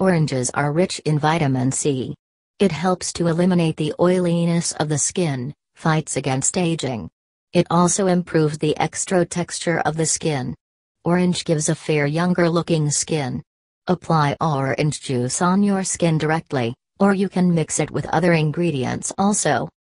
Oranges are rich in vitamin C. It helps to eliminate the oiliness of the skin, fights against aging. It also improves the extra texture of the skin. Orange gives a fair younger looking skin. Apply orange juice on your skin directly, or you can mix it with other ingredients also.